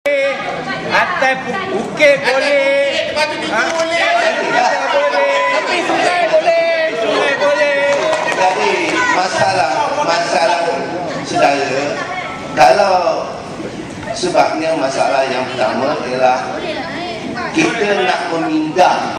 Atas bukit boleh. Atas ha? bukit boleh. Sungai boleh. Jadi masalah masalah sedaya kalau sebabnya masalah yang pertama ialah kita nak memindah